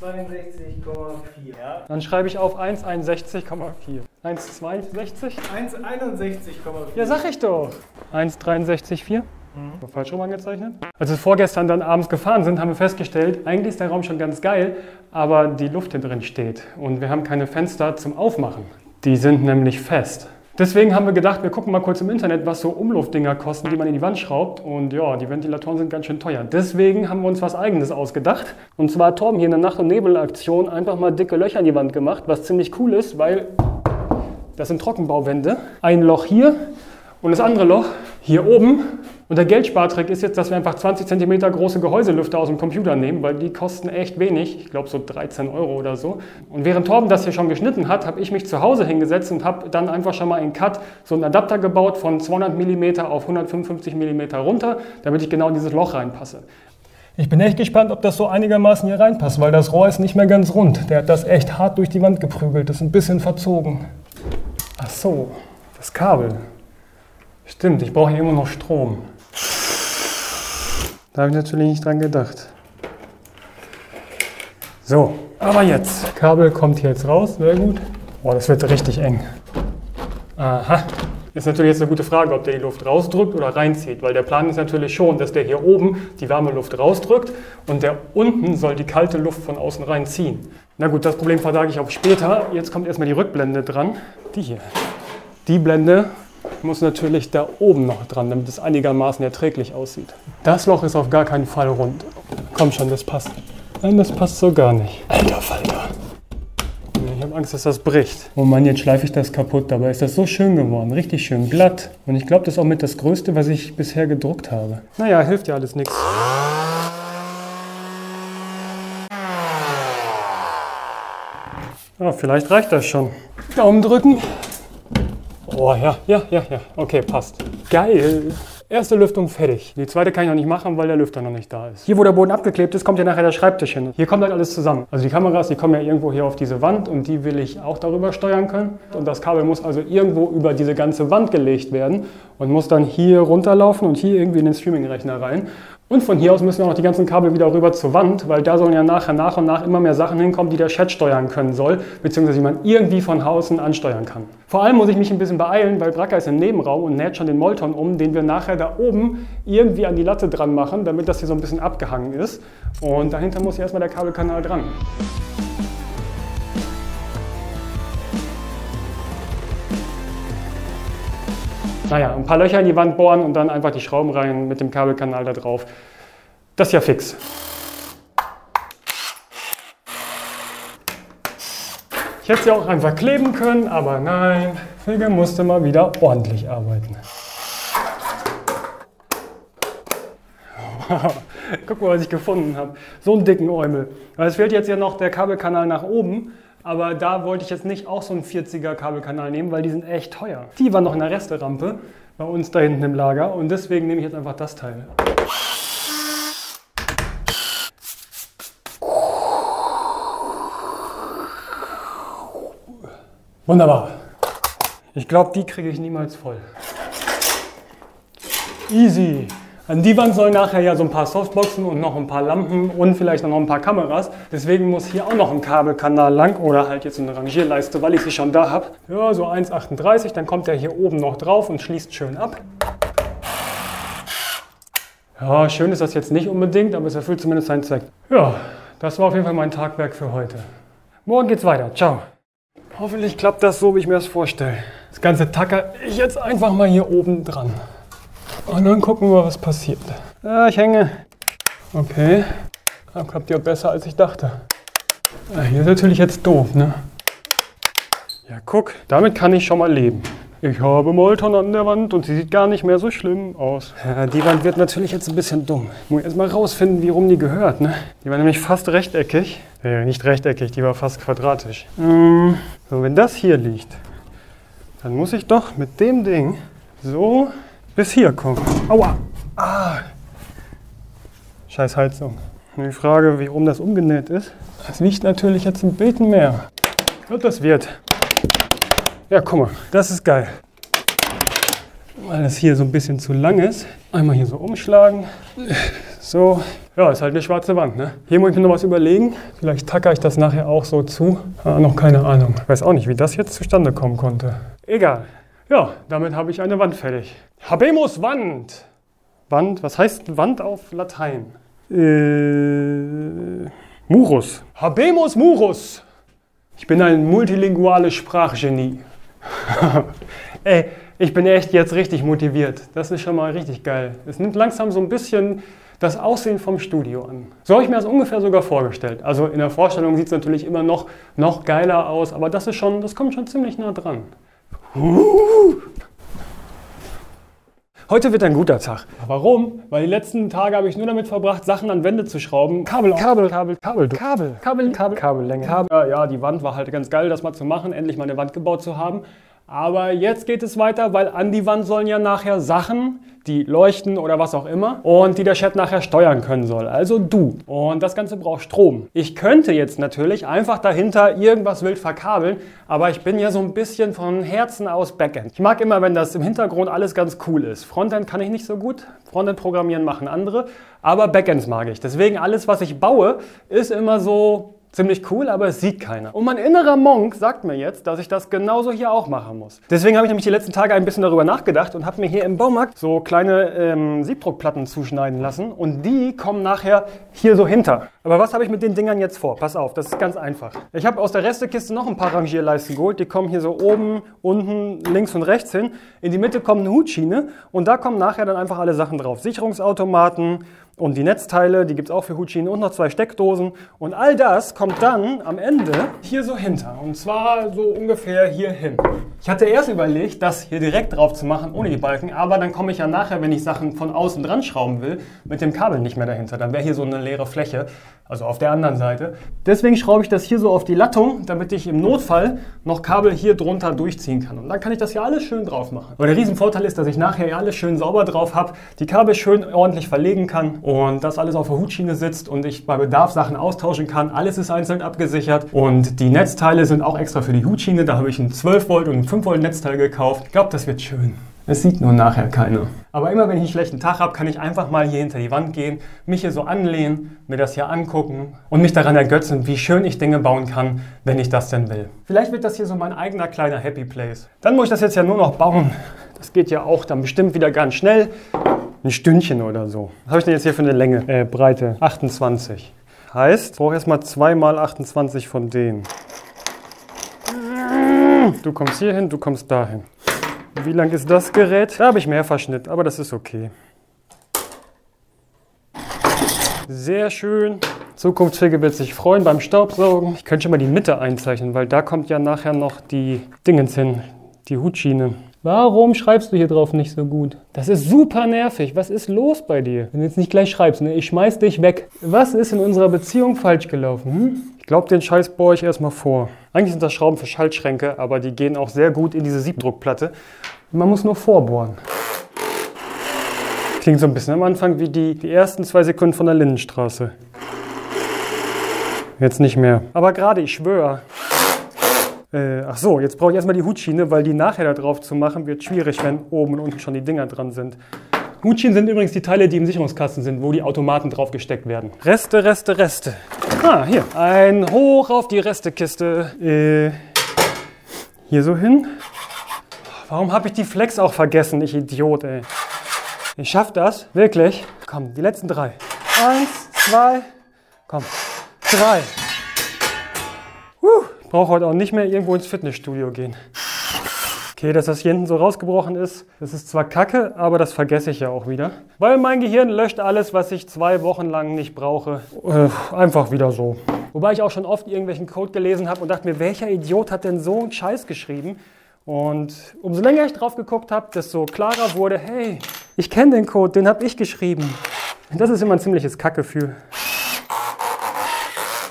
1,62,4. Ja. Dann schreibe ich auf 1,61,4. 1,62? 1,61,4. Ja, sag ich doch. 1,63,4. Mhm. Falsch rum angezeichnet. Als wir vorgestern dann abends gefahren sind, haben wir festgestellt, eigentlich ist der Raum schon ganz geil, aber die Luft hier drin steht und wir haben keine Fenster zum Aufmachen. Die sind nämlich fest. Deswegen haben wir gedacht, wir gucken mal kurz im Internet, was so Umluftdinger kosten, die man in die Wand schraubt. Und ja, die Ventilatoren sind ganz schön teuer. Deswegen haben wir uns was Eigenes ausgedacht. Und zwar hat Torben hier in der Nacht- und Nebelaktion einfach mal dicke Löcher in die Wand gemacht, was ziemlich cool ist, weil das sind Trockenbauwände. Ein Loch hier und das andere Loch hier oben und der Geldspartrick ist jetzt, dass wir einfach 20 cm große Gehäuselüfter aus dem Computer nehmen, weil die kosten echt wenig. Ich glaube so 13 Euro oder so. Und während Torben das hier schon geschnitten hat, habe ich mich zu Hause hingesetzt und habe dann einfach schon mal in Cut so einen Adapter gebaut von 200 mm auf 155 mm runter, damit ich genau in dieses Loch reinpasse. Ich bin echt gespannt, ob das so einigermaßen hier reinpasst, weil das Rohr ist nicht mehr ganz rund. Der hat das echt hart durch die Wand geprügelt. Das ist ein bisschen verzogen. Ach so, das Kabel. Stimmt, ich brauche hier immer noch Strom. Da habe ich natürlich nicht dran gedacht. So, aber jetzt. Kabel kommt hier jetzt raus, sehr gut. Boah, das wird richtig eng. Aha. Ist natürlich jetzt eine gute Frage, ob der die Luft rausdrückt oder reinzieht, weil der Plan ist natürlich schon, dass der hier oben die warme Luft rausdrückt und der unten soll die kalte Luft von außen reinziehen. Na gut, das Problem vertage ich auf später. Jetzt kommt erstmal die Rückblende dran. Die hier. Die Blende muss natürlich da oben noch dran, damit es einigermaßen erträglich aussieht. Das Loch ist auf gar keinen Fall rund. Komm schon, das passt. Nein, das passt so gar nicht. Alter Falter. Ich habe Angst, dass das bricht. Oh Mann, jetzt schleife ich das kaputt. Dabei ist das so schön geworden. Richtig schön glatt. Und ich glaube, das ist auch mit das Größte, was ich bisher gedruckt habe. Naja, hilft ja alles nichts. Ja, vielleicht reicht das schon. Daumen drücken. Oh ja, ja, ja, ja. Okay, passt. Geil. Erste Lüftung fertig. Die zweite kann ich noch nicht machen, weil der Lüfter noch nicht da ist. Hier, wo der Boden abgeklebt ist, kommt ja nachher der Schreibtisch hin. Hier kommt halt alles zusammen. Also die Kameras, die kommen ja irgendwo hier auf diese Wand und die will ich auch darüber steuern können. Und das Kabel muss also irgendwo über diese ganze Wand gelegt werden und muss dann hier runterlaufen und hier irgendwie in den Streaming-Rechner rein. Und von hier aus müssen wir auch noch die ganzen Kabel wieder rüber zur Wand, weil da sollen ja nachher nach und nach immer mehr Sachen hinkommen, die der Chat steuern können soll, beziehungsweise die man irgendwie von außen ansteuern kann. Vor allem muss ich mich ein bisschen beeilen, weil Bracker ist im Nebenraum und näht schon den Molton um, den wir nachher da oben irgendwie an die Latte dran machen, damit das hier so ein bisschen abgehangen ist. Und dahinter muss hier erstmal der Kabelkanal dran. Naja, ein paar Löcher in die Wand bohren und dann einfach die Schrauben rein mit dem Kabelkanal da drauf. Das ist ja fix. Ich hätte sie auch einfach kleben können, aber nein, Fege musste mal wieder ordentlich arbeiten. Guck mal, was ich gefunden habe. So einen dicken Eumel. Es fehlt jetzt ja noch der Kabelkanal nach oben. Aber da wollte ich jetzt nicht auch so einen 40er Kabelkanal nehmen, weil die sind echt teuer. Die waren noch in der Resterampe bei uns da hinten im Lager und deswegen nehme ich jetzt einfach das Teil. Wunderbar. Ich glaube, die kriege ich niemals voll. Easy. An die Wand sollen nachher ja so ein paar Softboxen und noch ein paar Lampen und vielleicht noch ein paar Kameras. Deswegen muss hier auch noch ein Kabelkanal lang oder halt jetzt eine Rangierleiste, weil ich sie schon da habe. Ja, so 1,38, dann kommt der hier oben noch drauf und schließt schön ab. Ja, schön ist das jetzt nicht unbedingt, aber es erfüllt zumindest seinen Zweck. Ja, das war auf jeden Fall mein Tagwerk für heute. Morgen geht's weiter. Ciao. Hoffentlich klappt das so, wie ich mir das vorstelle. Das Ganze tacker ich jetzt einfach mal hier oben dran. Und dann gucken wir, was passiert. Ja, ich hänge. Okay. Das klappt ja besser, als ich dachte. Ja, hier ist natürlich jetzt doof, ne? Ja, guck, damit kann ich schon mal leben. Ich habe Molton an der Wand und sie sieht gar nicht mehr so schlimm aus. Ja, die Wand wird natürlich jetzt ein bisschen dumm. Ich muss erst mal rausfinden, wie rum die gehört, ne? Die war nämlich fast rechteckig. Äh, nicht rechteckig, die war fast quadratisch. Ähm, so, wenn das hier liegt, dann muss ich doch mit dem Ding so bis hier kommen. Aua! Ah! Scheiß Heizung. Die Frage, wie rum das umgenäht ist, das wiegt natürlich jetzt ein bisschen mehr. Und das wird. Ja, guck mal, das ist geil. Weil das hier so ein bisschen zu lang ist. Einmal hier so umschlagen. So, ja, ist halt eine schwarze Wand. Ne? Hier muss ich mir noch was überlegen. Vielleicht tacker ich das nachher auch so zu. Ah, noch keine Ahnung. Ich weiß auch nicht, wie das jetzt zustande kommen konnte. Egal. Ja, damit habe ich eine Wand fertig. Habemus Wand. Wand, was heißt Wand auf Latein? Äh, Murus. Habemus Murus. Ich bin ein multilinguales Sprachgenie. Ey, ich bin echt jetzt richtig motiviert. Das ist schon mal richtig geil. Es nimmt langsam so ein bisschen das Aussehen vom Studio an. So habe ich mir das ungefähr sogar vorgestellt. Also in der Vorstellung sieht es natürlich immer noch, noch geiler aus, aber das ist schon, das kommt schon ziemlich nah dran. Heute wird ein guter Tag. Warum? Weil die letzten Tage habe ich nur damit verbracht, Sachen an Wände zu schrauben. Kabel, Kabel, Kabel, Kabel, Kabel, Kabel, Kabel, Kabellänge. Kabel. Ja, ja, die Wand war halt ganz geil, das mal zu machen, endlich mal eine Wand gebaut zu haben. Aber jetzt geht es weiter, weil an die Wand sollen ja nachher Sachen, die leuchten oder was auch immer und die der Chat nachher steuern können soll. Also du. Und das Ganze braucht Strom. Ich könnte jetzt natürlich einfach dahinter irgendwas wild verkabeln, aber ich bin ja so ein bisschen von Herzen aus Backend. Ich mag immer, wenn das im Hintergrund alles ganz cool ist. Frontend kann ich nicht so gut. Frontend programmieren machen andere, aber Backends mag ich. Deswegen alles, was ich baue, ist immer so ziemlich cool, aber es sieht keiner. Und mein innerer Monk sagt mir jetzt, dass ich das genauso hier auch machen muss. Deswegen habe ich nämlich die letzten Tage ein bisschen darüber nachgedacht und habe mir hier im Baumarkt so kleine ähm, Siebdruckplatten zuschneiden lassen und die kommen nachher hier so hinter. Aber was habe ich mit den Dingern jetzt vor? Pass auf, das ist ganz einfach. Ich habe aus der Restekiste noch ein paar Rangierleisten geholt. Die kommen hier so oben, unten, links und rechts hin. In die Mitte kommt eine Hutschiene und da kommen nachher dann einfach alle Sachen drauf. Sicherungsautomaten, und die Netzteile, die gibt es auch für Hutschienen und noch zwei Steckdosen. Und all das kommt dann am Ende hier so hinter. Und zwar so ungefähr hier hin. Ich hatte erst überlegt, das hier direkt drauf zu machen, ohne die Balken. Aber dann komme ich ja nachher, wenn ich Sachen von außen dran schrauben will, mit dem Kabel nicht mehr dahinter. Dann wäre hier so eine leere Fläche also auf der anderen Seite. Deswegen schraube ich das hier so auf die Lattung, damit ich im Notfall noch Kabel hier drunter durchziehen kann. Und dann kann ich das hier alles schön drauf machen. Aber der Riesenvorteil ist, dass ich nachher alles schön sauber drauf habe, die Kabel schön ordentlich verlegen kann und das alles auf der Hutschiene sitzt und ich bei Bedarf Sachen austauschen kann. Alles ist einzeln abgesichert und die Netzteile sind auch extra für die Hutschiene. Da habe ich ein 12 Volt und ein 5 Volt Netzteil gekauft. Ich glaube, das wird schön. Es sieht nur nachher keiner. Aber immer wenn ich einen schlechten Tag habe, kann ich einfach mal hier hinter die Wand gehen, mich hier so anlehnen, mir das hier angucken und mich daran ergötzen, wie schön ich Dinge bauen kann, wenn ich das denn will. Vielleicht wird das hier so mein eigener kleiner Happy Place. Dann muss ich das jetzt ja nur noch bauen. Das geht ja auch dann bestimmt wieder ganz schnell. Ein Stündchen oder so. Was habe ich denn jetzt hier für eine Länge? Äh, Breite 28. Heißt, ich brauche erstmal 2 mal 28 von denen. Du kommst hier hin, du kommst dahin. Wie lang ist das Gerät? Da habe ich mehr Verschnitt, aber das ist okay. Sehr schön. Zukunftsfähige wird sich freuen beim Staubsaugen. Ich könnte schon mal die Mitte einzeichnen, weil da kommt ja nachher noch die Dingens hin, die Hutschiene. Warum schreibst du hier drauf nicht so gut? Das ist super nervig. Was ist los bei dir? Wenn du jetzt nicht gleich schreibst, ne? ich schmeiß dich weg. Was ist in unserer Beziehung falsch gelaufen? Hm? Ich glaube, den Scheiß baue ich erstmal vor. Eigentlich sind das Schrauben für Schaltschränke, aber die gehen auch sehr gut in diese Siebdruckplatte. Man muss nur vorbohren. Klingt so ein bisschen am Anfang wie die, die ersten zwei Sekunden von der Lindenstraße. Jetzt nicht mehr. Aber gerade, ich schwöre. Äh, ach so, jetzt brauche ich erstmal die Hutschiene, weil die nachher da drauf zu machen wird schwierig, wenn oben und unten schon die Dinger dran sind. Hutschienen sind übrigens die Teile, die im Sicherungskasten sind, wo die Automaten drauf gesteckt werden. Reste, Reste, Reste. Ah, hier. Ein Hoch auf die Restekiste. Äh, hier so hin. Warum habe ich die Flex auch vergessen, ich Idiot, ey. Ich schaff das, wirklich. Komm, die letzten drei. Eins, zwei, komm, drei. Puh, ich brauche heute auch nicht mehr irgendwo ins Fitnessstudio gehen. Okay, dass das hier hinten so rausgebrochen ist, das ist zwar kacke, aber das vergesse ich ja auch wieder. Weil mein Gehirn löscht alles, was ich zwei Wochen lang nicht brauche. Äh, einfach wieder so. Wobei ich auch schon oft irgendwelchen Code gelesen habe und dachte mir, welcher Idiot hat denn so einen Scheiß geschrieben? Und umso länger ich drauf geguckt habe, desto klarer wurde, hey, ich kenne den Code, den habe ich geschrieben. Das ist immer ein ziemliches Kackgefühl.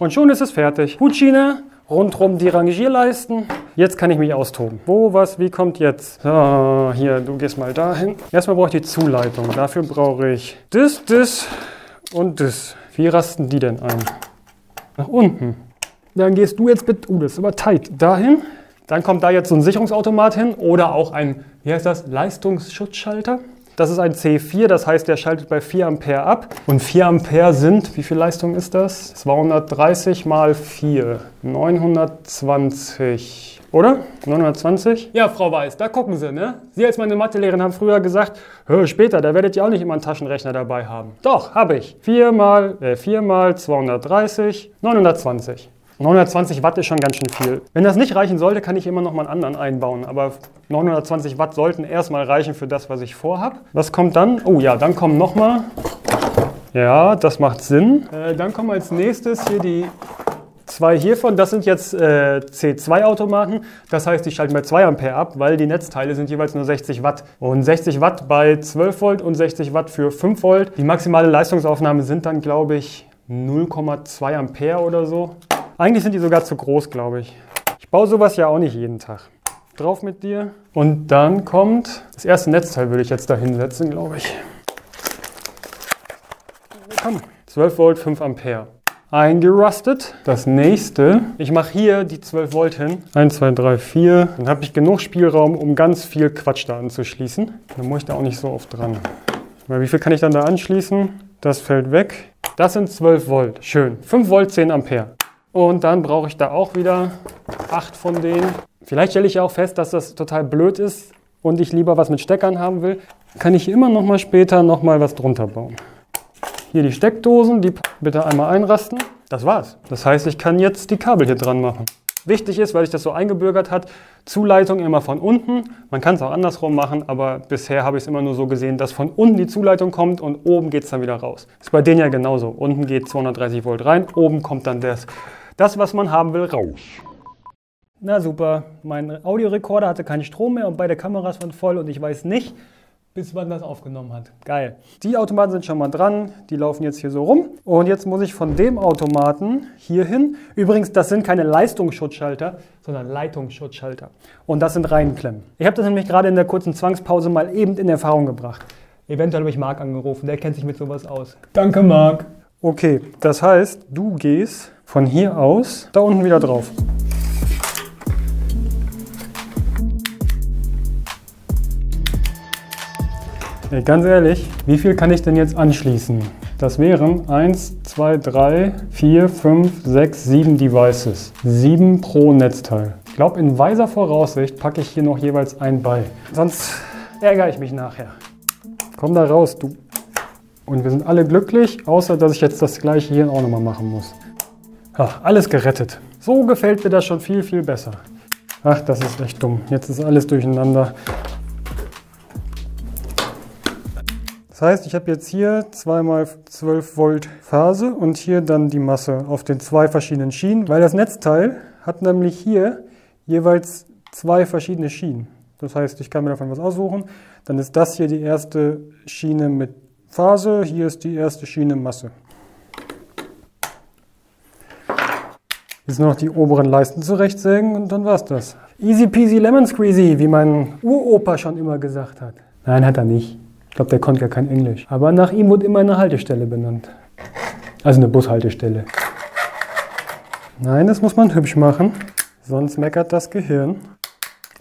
Und schon ist es fertig. Hutschiene, rundrum die Rangierleisten. Jetzt kann ich mich austoben. Wo, was, wie kommt jetzt? So, hier, du gehst mal dahin. Erstmal brauche ich die Zuleitung. Dafür brauche ich das, das und das. Wie rasten die denn ein? Nach unten. Dann gehst du jetzt bitte, uh, das ist aber tight, dahin. Dann kommt da jetzt so ein Sicherungsautomat hin oder auch ein, wie heißt das, Leistungsschutzschalter. Das ist ein C4, das heißt, der schaltet bei 4 Ampere ab. Und 4 Ampere sind, wie viel Leistung ist das? 230 mal 4, 920. Oder? 920? Ja, Frau Weiß, da gucken Sie, ne? Sie als meine Mathelehrerin haben früher gesagt, später, da werdet ihr auch nicht immer einen Taschenrechner dabei haben. Doch, habe ich. 4 mal, äh, 4 mal 230, 920. 920 Watt ist schon ganz schön viel. Wenn das nicht reichen sollte, kann ich immer noch mal einen anderen einbauen. Aber 920 Watt sollten erstmal reichen für das, was ich vorhabe. Was kommt dann? Oh ja, dann kommen noch mal. Ja, das macht Sinn. Äh, dann kommen als nächstes hier die zwei hiervon. Das sind jetzt äh, C2-Automaten. Das heißt, die schalten bei 2 Ampere ab, weil die Netzteile sind jeweils nur 60 Watt. Und 60 Watt bei 12 Volt und 60 Watt für 5 Volt. Die maximale Leistungsaufnahme sind dann, glaube ich, 0,2 Ampere oder so. Eigentlich sind die sogar zu groß, glaube ich. Ich baue sowas ja auch nicht jeden Tag. Drauf mit dir. Und dann kommt das erste Netzteil, würde ich jetzt da hinsetzen, glaube ich. Komm, 12 Volt, 5 Ampere. Eingerustet. Das nächste, ich mache hier die 12 Volt hin. 1, 2, 3, 4. Dann habe ich genug Spielraum, um ganz viel Quatsch da anzuschließen. Dann muss ich da auch nicht so oft dran. Weil wie viel kann ich dann da anschließen? Das fällt weg. Das sind 12 Volt. Schön. 5 Volt, 10 Ampere. Und dann brauche ich da auch wieder acht von denen. Vielleicht stelle ich ja auch fest, dass das total blöd ist und ich lieber was mit Steckern haben will. Kann ich immer noch mal später noch mal was drunter bauen. Hier die Steckdosen, die bitte einmal einrasten. Das war's. Das heißt, ich kann jetzt die Kabel hier dran machen. Wichtig ist, weil sich das so eingebürgert hat, Zuleitung immer von unten. Man kann es auch andersrum machen, aber bisher habe ich es immer nur so gesehen, dass von unten die Zuleitung kommt und oben geht es dann wieder raus. Ist bei denen ja genauso. Unten geht 230 Volt rein, oben kommt dann das das, was man haben will, raus. Na super, mein Audiorekorder hatte keinen Strom mehr und beide Kameras waren voll und ich weiß nicht, bis wann das aufgenommen hat. Geil. Die Automaten sind schon mal dran, die laufen jetzt hier so rum. Und jetzt muss ich von dem Automaten hier hin. Übrigens, das sind keine Leistungsschutzschalter, sondern Leitungsschutzschalter. Und das sind Reihenklemmen. Ich habe das nämlich gerade in der kurzen Zwangspause mal eben in Erfahrung gebracht. Eventuell habe ich Marc angerufen, der kennt sich mit sowas aus. Danke, Marc. Okay, das heißt, du gehst von hier aus da unten wieder drauf. Ey, ganz ehrlich, wie viel kann ich denn jetzt anschließen? Das wären 1, 2, 3, 4, 5, 6, 7 Devices. 7 pro Netzteil. Ich glaube, in weiser Voraussicht packe ich hier noch jeweils ein bei. Sonst ärgere ich mich nachher. Komm da raus, du. Und wir sind alle glücklich, außer dass ich jetzt das gleiche hier auch nochmal machen muss. Ach, alles gerettet. So gefällt mir das schon viel, viel besser. Ach, das ist echt dumm. Jetzt ist alles durcheinander. Das heißt, ich habe jetzt hier 2x12 Volt Phase und hier dann die Masse auf den zwei verschiedenen Schienen, weil das Netzteil hat nämlich hier jeweils zwei verschiedene Schienen. Das heißt, ich kann mir davon was aussuchen. Dann ist das hier die erste Schiene mit Phase, hier ist die erste Schiene Masse. Jetzt nur noch die oberen Leisten zurechtsägen und dann war's das. Easy peasy lemon squeezy, wie mein Uropa schon immer gesagt hat. Nein, hat er nicht. Ich glaube, der konnte gar kein Englisch. Aber nach ihm wurde immer eine Haltestelle benannt. Also eine Bushaltestelle. Nein, das muss man hübsch machen. Sonst meckert das Gehirn.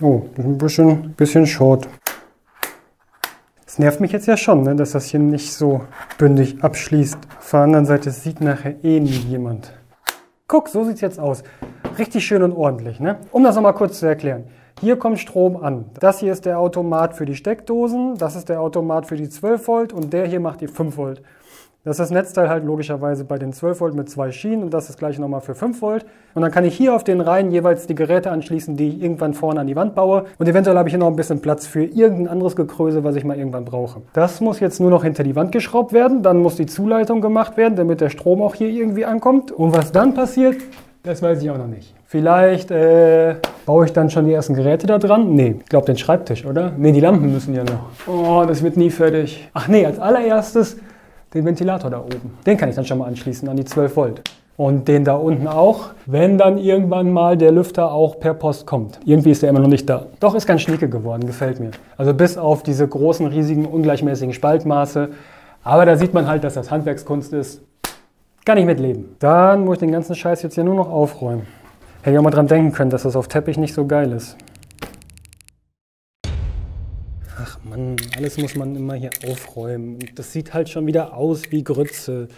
Oh, das ist ein bisschen, bisschen short. Es nervt mich jetzt ja schon, ne, dass das hier nicht so bündig abschließt. Auf der anderen Seite sieht nachher eh nie jemand. Guck, so sieht es jetzt aus. Richtig schön und ordentlich. Ne? Um das nochmal kurz zu erklären. Hier kommt Strom an. Das hier ist der Automat für die Steckdosen, das ist der Automat für die 12 Volt und der hier macht die 5 Volt. Das ist das Netzteil halt logischerweise bei den 12 Volt mit zwei Schienen und das ist das gleiche nochmal für 5 Volt. Und dann kann ich hier auf den Reihen jeweils die Geräte anschließen, die ich irgendwann vorne an die Wand baue. Und eventuell habe ich hier noch ein bisschen Platz für irgendein anderes Gekröse, was ich mal irgendwann brauche. Das muss jetzt nur noch hinter die Wand geschraubt werden. Dann muss die Zuleitung gemacht werden, damit der Strom auch hier irgendwie ankommt. Und was dann passiert, das weiß ich auch noch nicht. Vielleicht äh, baue ich dann schon die ersten Geräte da dran. Nee, ich glaube den Schreibtisch, oder? Nee, die Lampen müssen ja noch. Oh, das wird nie fertig. Ach nee, als allererstes den Ventilator da oben. Den kann ich dann schon mal anschließen an die 12 Volt. Und den da unten auch, wenn dann irgendwann mal der Lüfter auch per Post kommt. Irgendwie ist der immer noch nicht da. Doch ist ganz schnieke geworden, gefällt mir. Also bis auf diese großen, riesigen, ungleichmäßigen Spaltmaße. Aber da sieht man halt, dass das Handwerkskunst ist. Kann ich mitleben. Dann muss ich den ganzen Scheiß jetzt hier nur noch aufräumen. Hätte ich auch mal dran denken können, dass das auf Teppich nicht so geil ist. Mann. Alles muss man immer hier aufräumen. Das sieht halt schon wieder aus wie Grütze.